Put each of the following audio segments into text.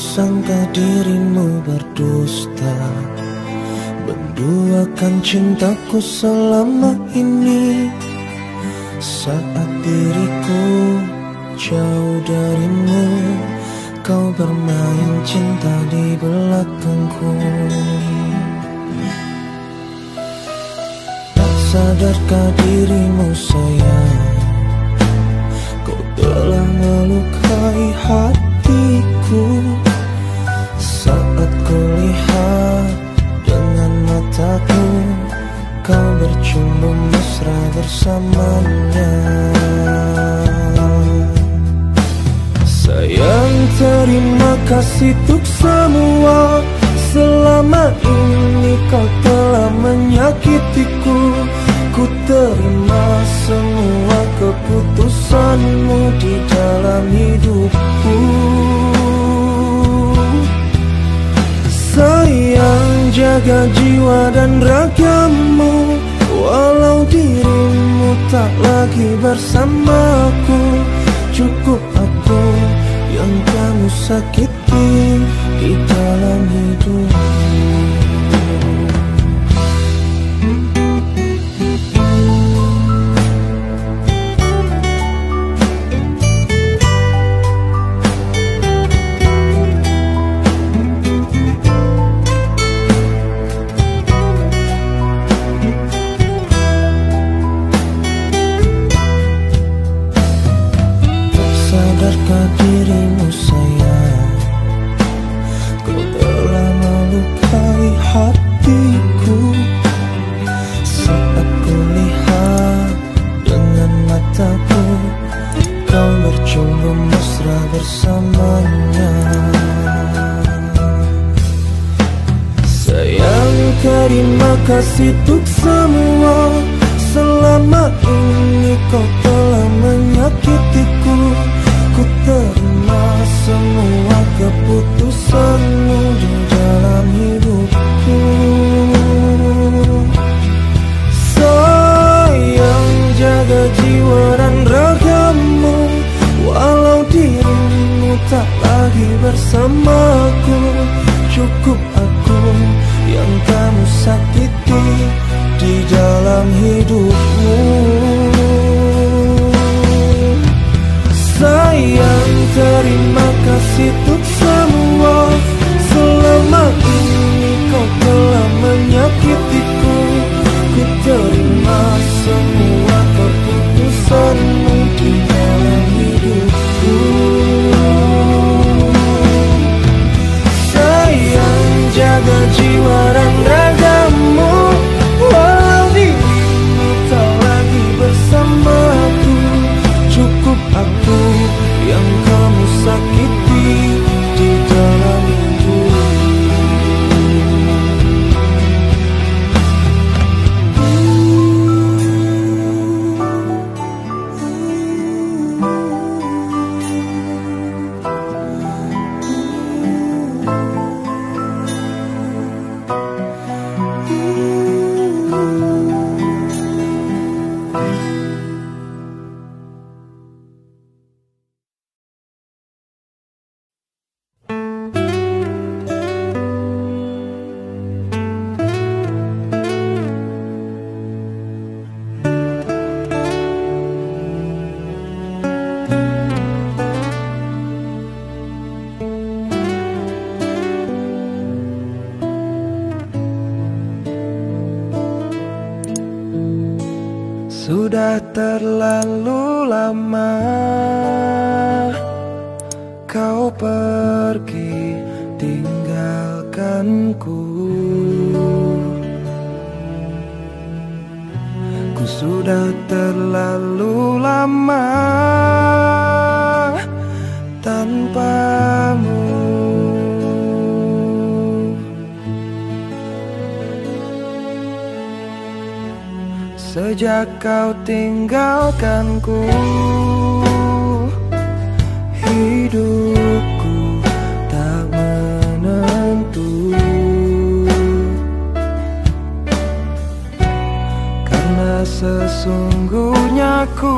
kusangka dirimu berdusta Menduakan cintaku selama ini. Saat diriku jauh darimu Kau bermain cinta di belakangku. Tak sadarkah dirimu sayang? Kau telah melukai hatiku kulihat dengan mataku Kau bercumbu mesra bersamanya. Sayang terima kasih untuk semua. Selama ini kau telah menyakitiku. Ku terima semua keputusanmu di dalam hidupku Sayang jaga jiwa dan ragamu. Walau dirimu tak lagi bersamaku Cukup aku yang kamu sakiti di dalam hidupmu terlalu lama tanpamu. Sejak kau tinggalkanku Hidupku sesungguhnya ku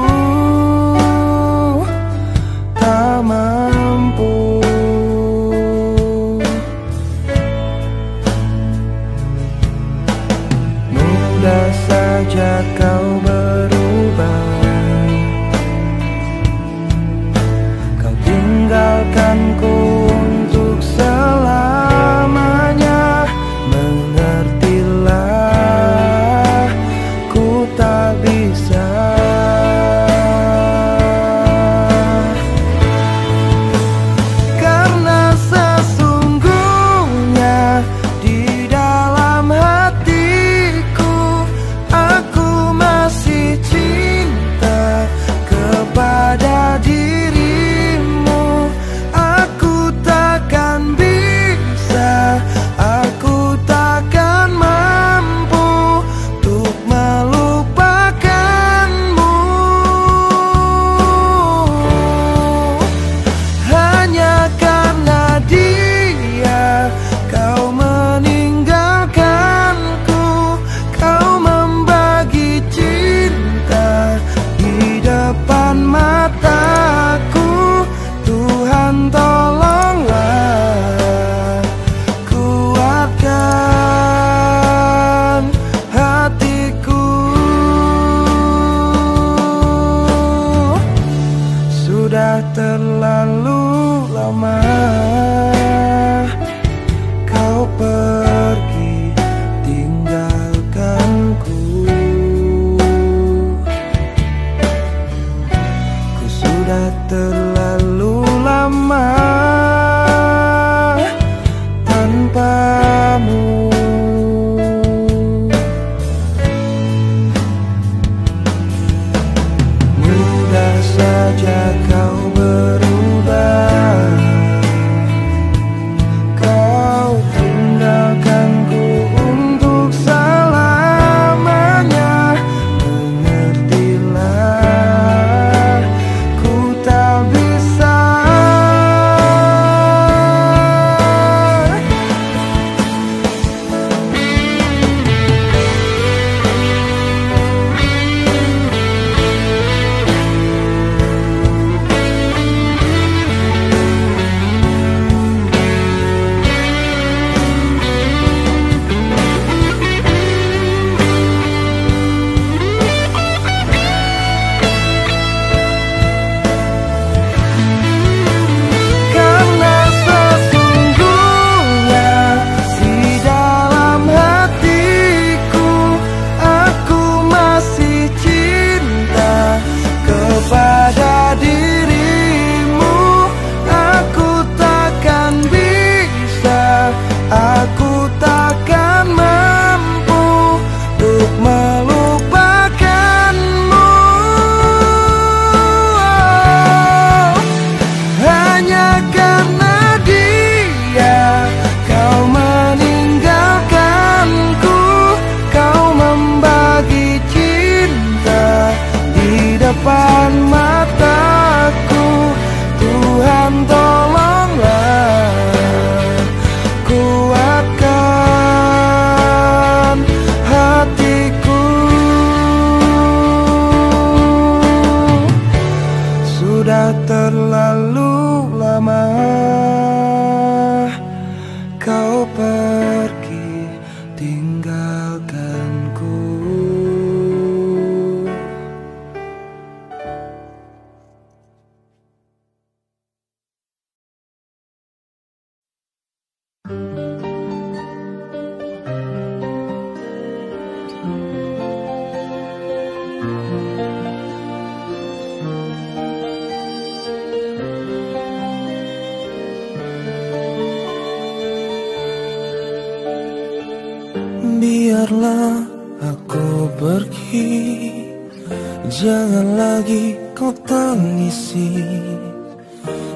Jangan lagi kau tangisi.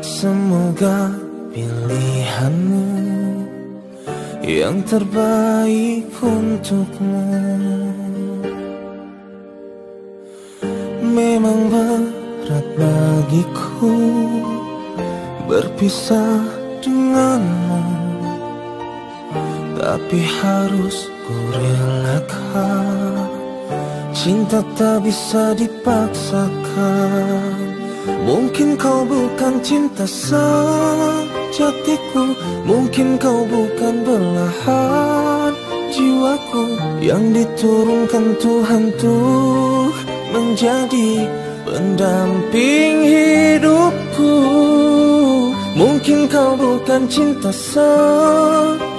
Semoga pilihanmu Yang terbaik untukmu. Memang berat bagiku Berpisah denganmu. Tapi harus ku relakan Cinta tak bisa dipaksakan. Mungkin kau bukan cinta sejatiku. Mungkin kau bukan belahan jiwaku. Yang diturunkan Tuhan tuh Menjadi pendamping hidupku. Mungkin kau bukan cinta sejatiku.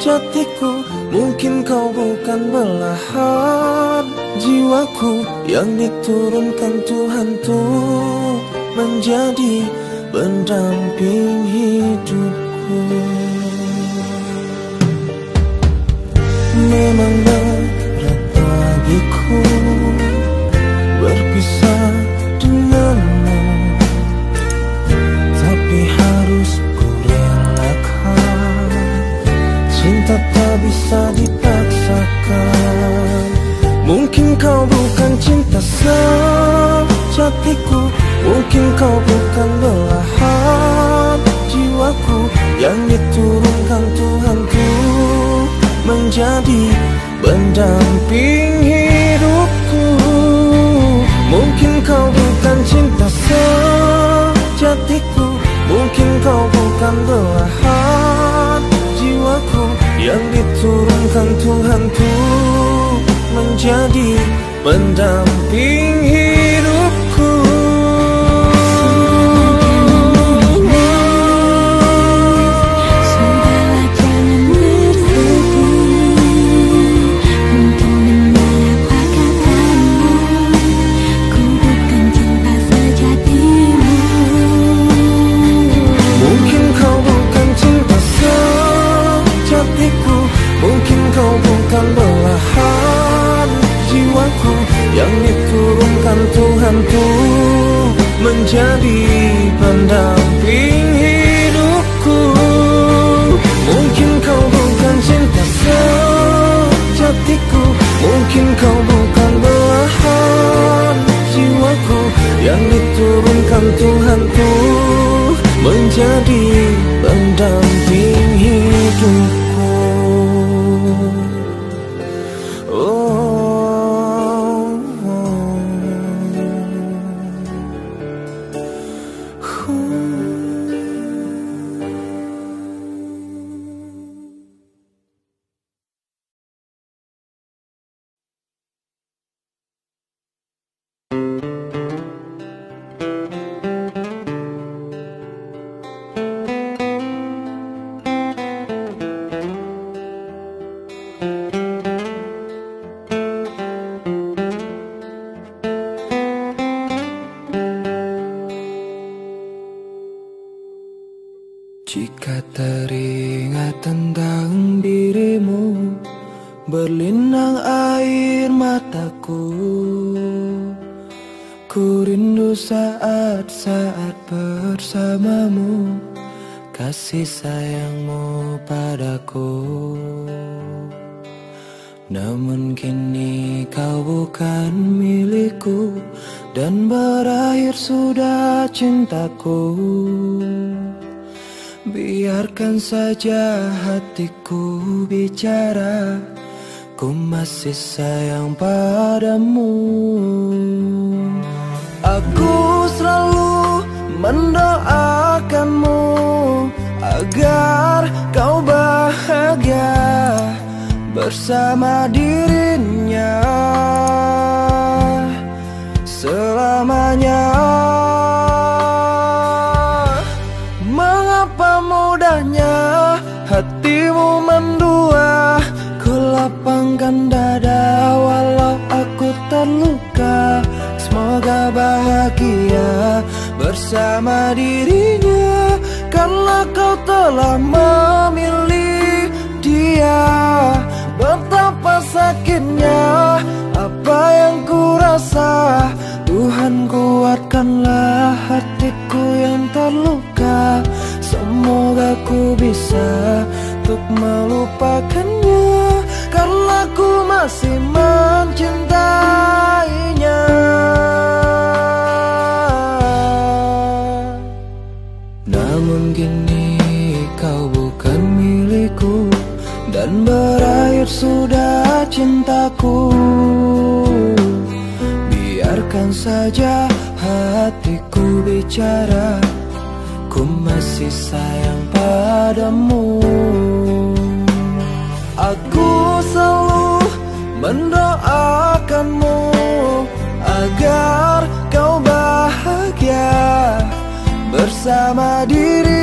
Mungkin kau bukan belahan jiwaku Yang diturunkan Tuhan tuh Menjadi pendamping hidupku. Memang berat bagiku Mungkin kau bukan belahan jiwaku Yang diturunkan Tuhan Menjadi pendamping hidupku Mungkin kau bukan cinta sejatiku. Mungkin kau bukan belahan jiwaku Yang diturunkan Tuhan Menjadi pendamping mendamping hidupku Mungkin kau bukan cinta sejatiku Mungkin kau bukan belahan jiwaku Yang diturunkan Tuhanku Menjadi saja hatiku bicara. Ku masih sayang padamu bersama dirinya Karena kau telah memilih dia. Betapa sakitnya apa yang ku rasa Tuhan kuatkanlah hatiku yang terluka. Semoga ku bisa untuk melupakannya karena ku masih mencintainya Biarkan saja hatiku bicara. Ku masih sayang padamu. Aku selalu mendoakanmu Agar kau bahagia bersama dirinya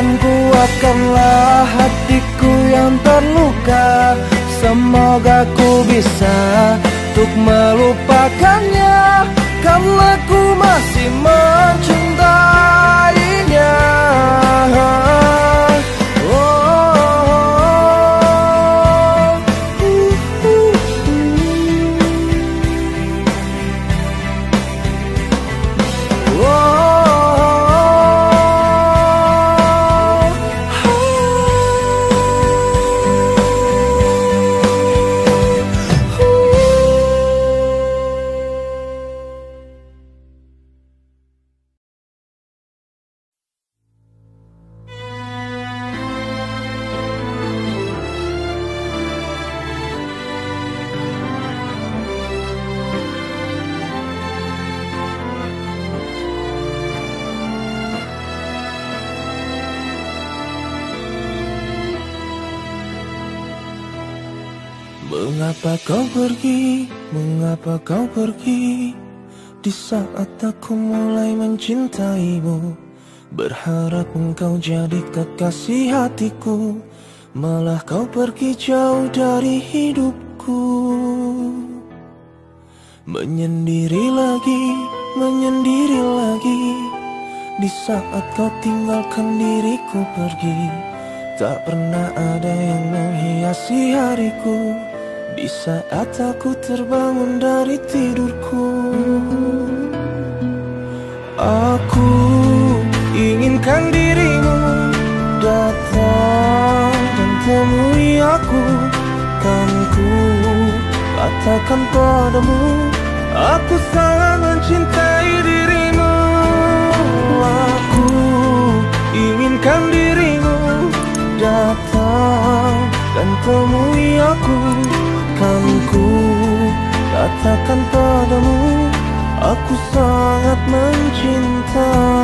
Tuhan kuatkanlah hatiku yang terluka. Semoga ku bisa Mengapa kau pergi, mengapa kau pergi? Di saat aku mulai mencintaimu Berharap engkau jadi kekasih hatiku. Malah kau pergi jauh dari hidupku. Menyendiri lagi, menyendiri lagi. Di saat kau tinggalkan diriku pergi Tak pernah ada yang menghiasi hariku Di saat aku terbangun dari tidurku Aku inginkan dirimu Datang dan temui aku. Kan ku katakan padamu Aku sangat mencintai dirimu. Aku inginkan dirimu Datang dan temui aku Kan ku katakan padamu Aku sangat mencintai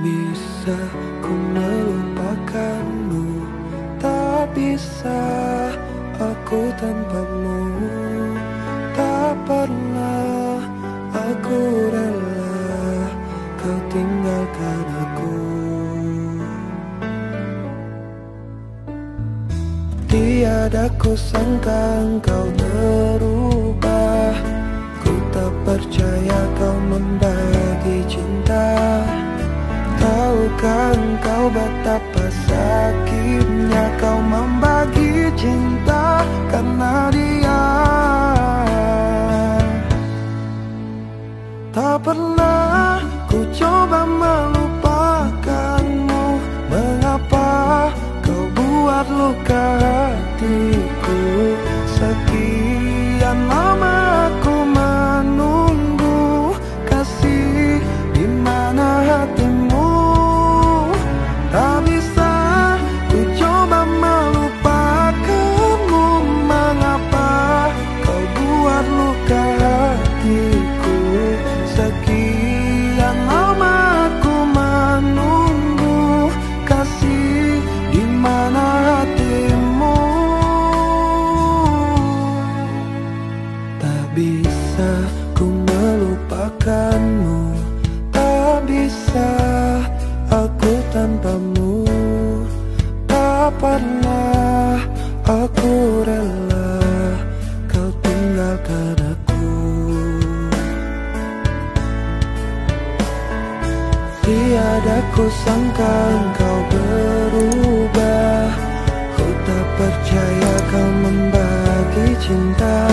bisa ku melupakanmu Tak bisa aku tanpamu. Tak pernah aku rela kau tinggalkan aku. Tiada ku sangka engkau berubah Ku tak percaya kau membagi cinta Tahukah engkau betapa sakitnya kau membagi cinta karena dia. Tak pernah ku coba melupakanmu. Mengapa kau buat luka hatiku Pernah aku rela Kau tinggalkan aku Tiada ku sangka engkau berubah. Ku tak percaya kau membagi cinta.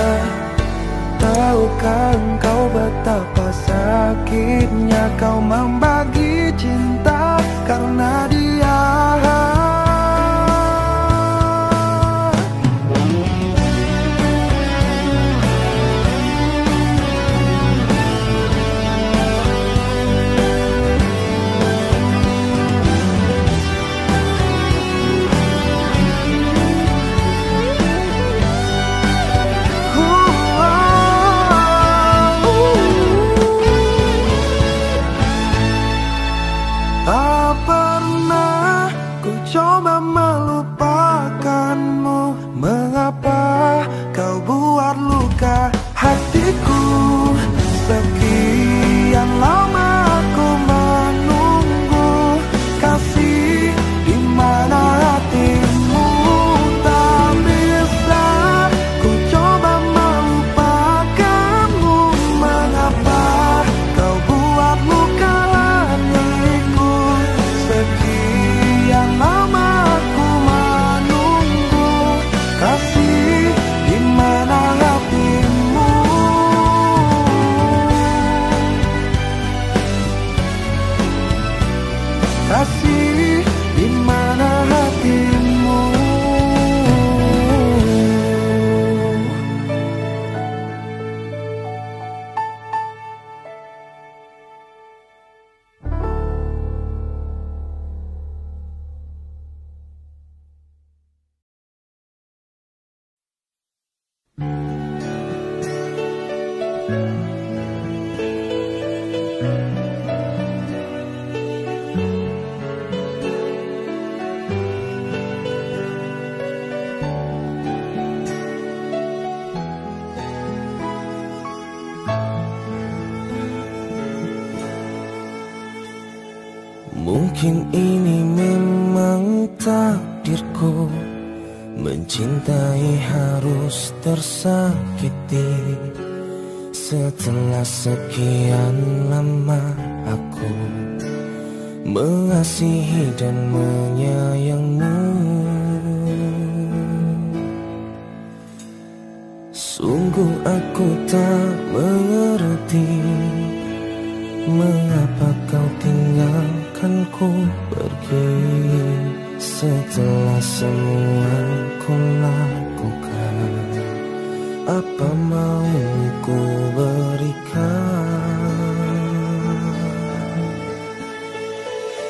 Tahukah engkau betapa sakitnya kau membagi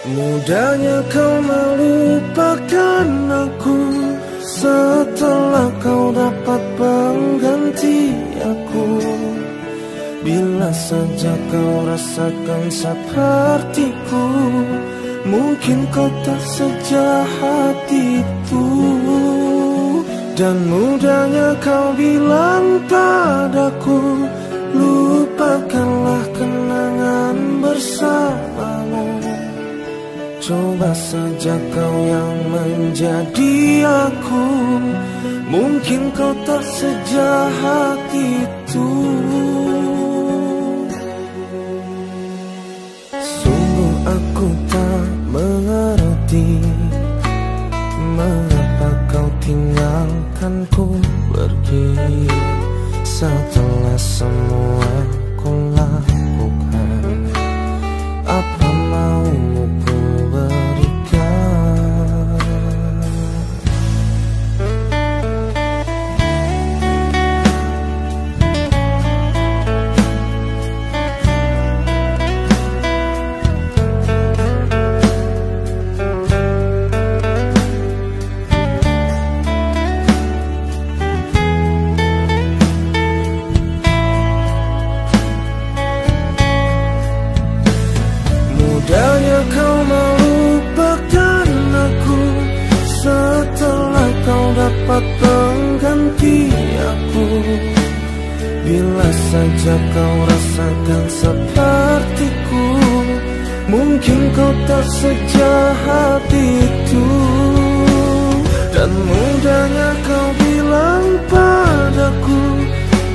Mudahnya kau melupakan aku. Setelah kau dapat pengganti aku. Bila saja kau rasakan sepertiku Mungkin kau tak sejahat itu. Dan mudahnya kau bilang padaku Lupakanlah kenangan bersamamu Coba saja kau yang menjadi aku Mungkin kau tak sejahat itu. Sungguh aku tak mengerti Mengapa kau tinggalkanku pergi Setelah semua dapat mengganti aku? Bila saja kau rasakan sepertiku Mungkin kau tak sejahat itu. Dan mudahnya kau bilang padaku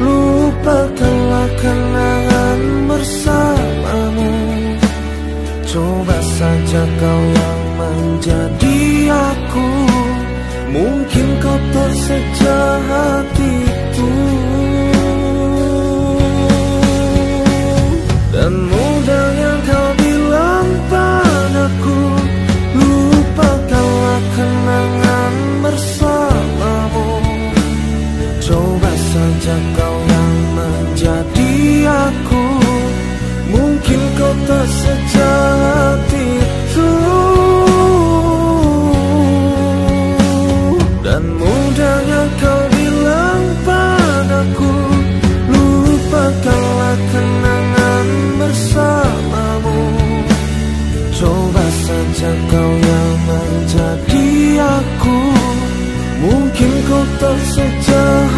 Lupakanlah kenangan bersamamu. Coba saja kau yang menjadi aku. Mungkin kotor sejahat itu. Dan mudah yang kau bilang padaku Lupakanlah kenangan bersamamu. Coba saja kau yang menjadi aku. Mungkin kau tak sejahat itu. Sejak kau yang menjadi aku. Mungkin kau tak tersejak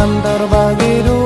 ಕಂದರ್ವಾಗಿರು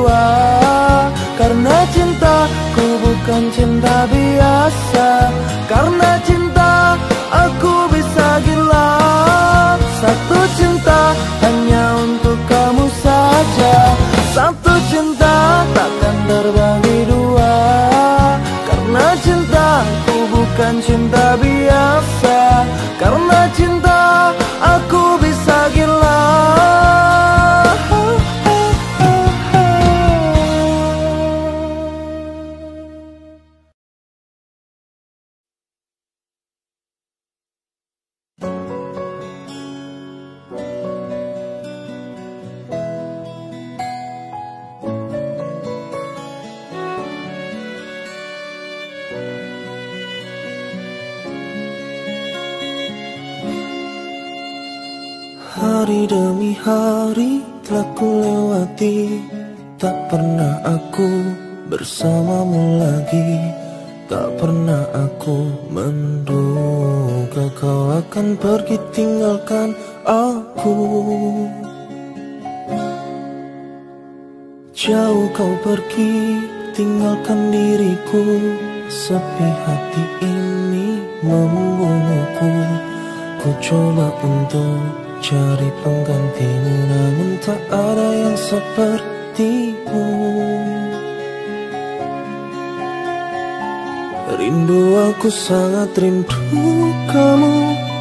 Rindu aku sangat rindu kamu.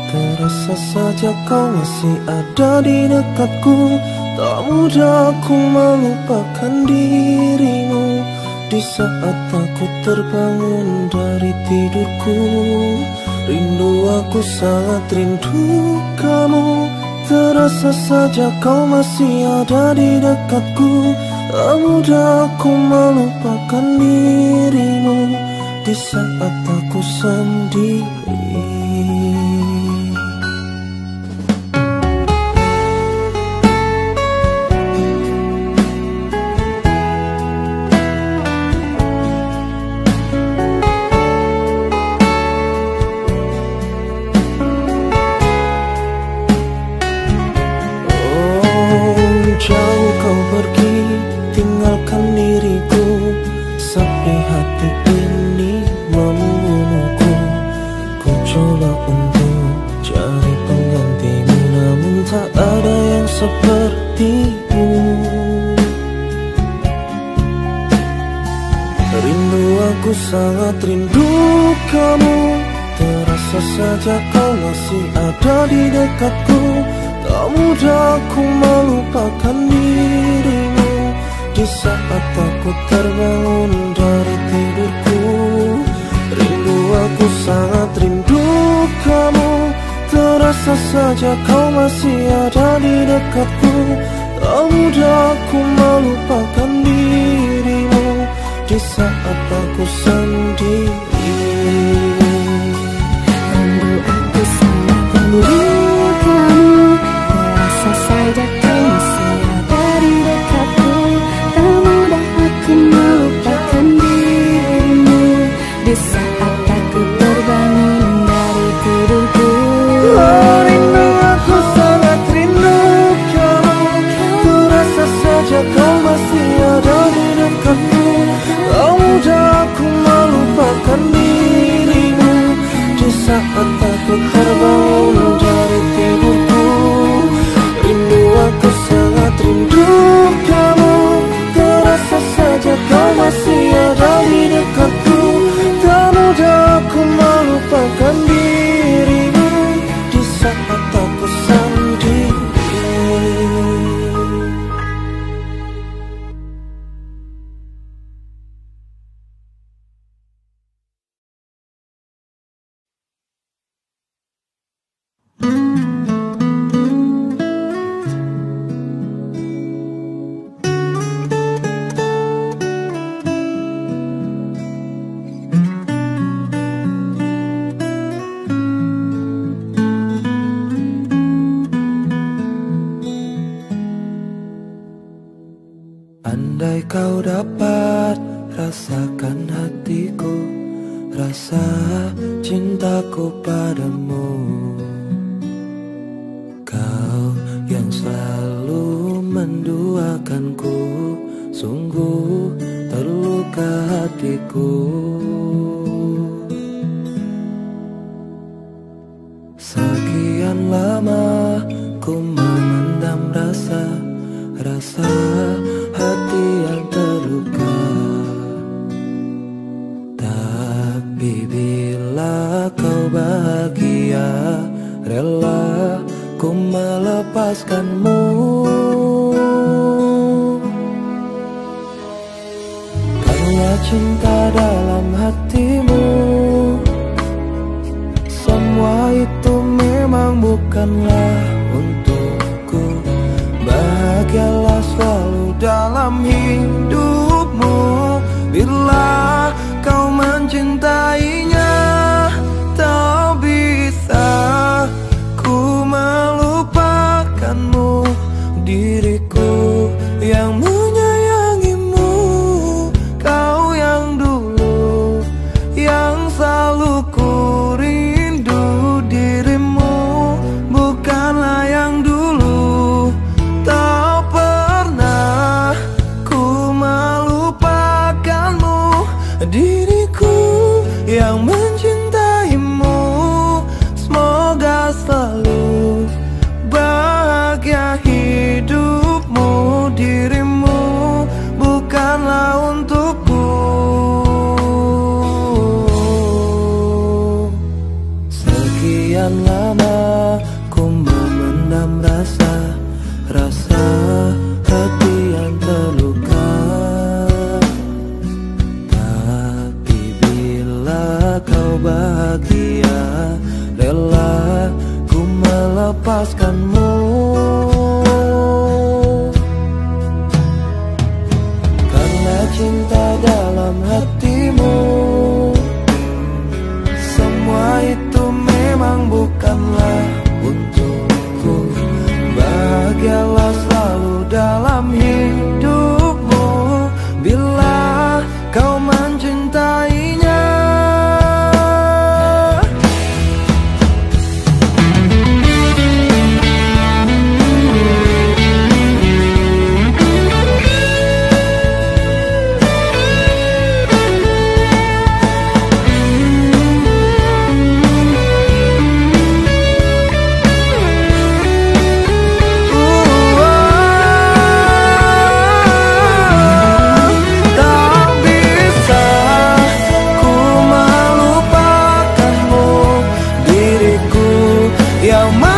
Terasa saja kau masih ada di dekatku. Tak mudah aku melupakan dirimu. Di saat aku terbangun dari tidurku Rindu aku sangat rindu kamu. Terasa saja kau masih ada di dekatku. Tak mudah aku melupakan dirimu Di saat aku sendiri di dekatku Tak mudah aku melupakan dirimu. Di saat aku terbangun dari tidurku Rindu aku sangat rindu kamu. Terasa saja kau masih ada di dekatku. Tak mudah aku melupakan dirimu. Di saat aku sendiri Andai kau dapat rasakan hatiku Rasa cintaku padamu. Kau yang selalu menduakanku Sungguh terluka hatiku. Sekian lama melepaskanmu Karena cinta dalam diriku yang mencintaimu. Semoga selalu É alma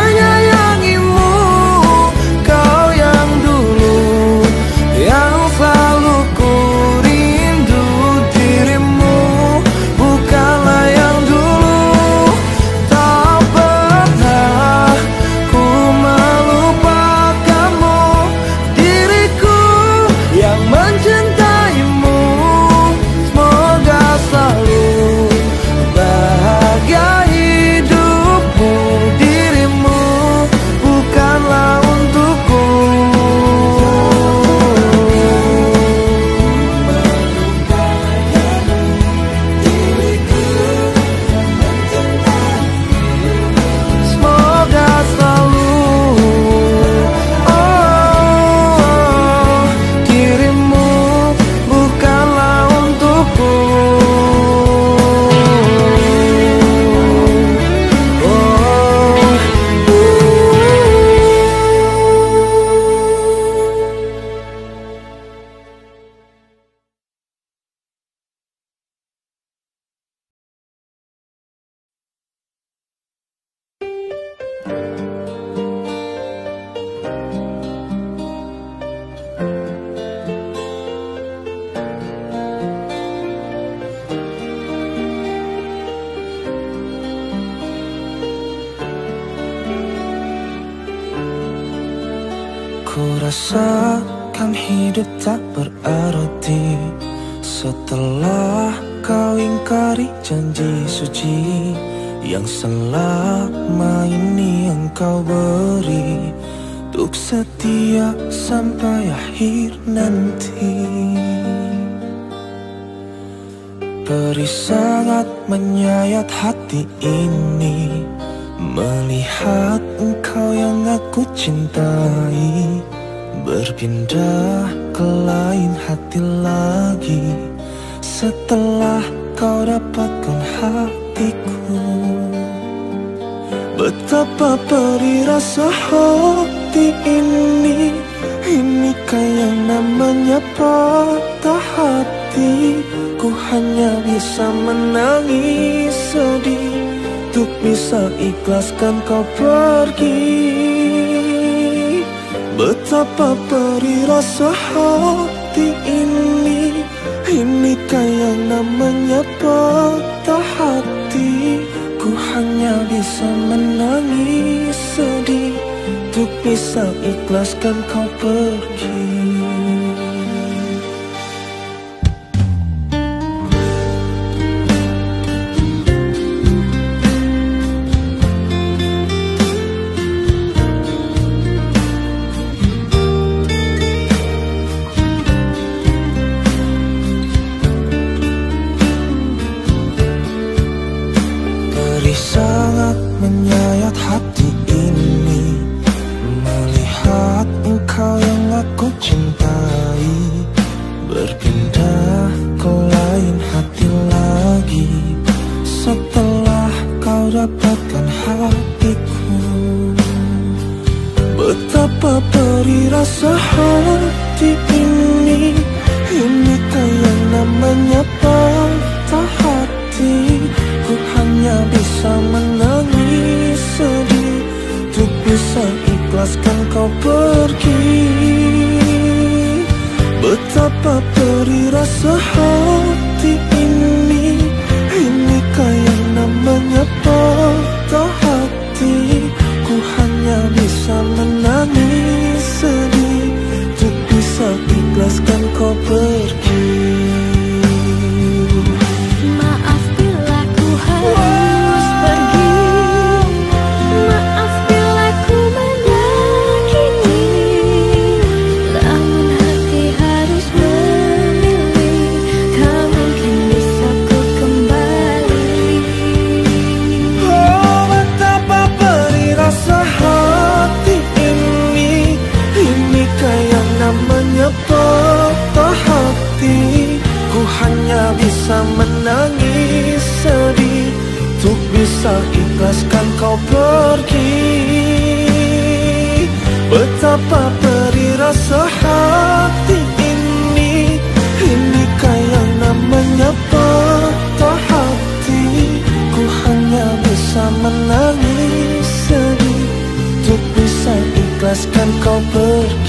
Kan hidup tak berarti Setelah kau ingkari janji suci Yang selama ini engkau beri Untuk setia sampai akhir nanti. Perih sangat menyayat hati ini Melihat engkau yang aku cintai. Berpindah ke lain hati lagi. Setelah kau dapatkan hatiku Betapa perih rasa hati ini. Ini yang namanya patah hati. Ku hanya bisa menangis sedih. Untuk bisa ikhlaskan kau pergi. Betapa perih rasa hati ini Ini kayak namanya patah hati. Ku hanya bisa menangis sedih Untuk bisa ikhlaskan kau pergi. 他 Betapa perih rasa hati ini. Ini kayak namanya patah hati. Ku hanya bisa menangis sedih. Untuk bisa ikhlaskan kau pergi.